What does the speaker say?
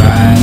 find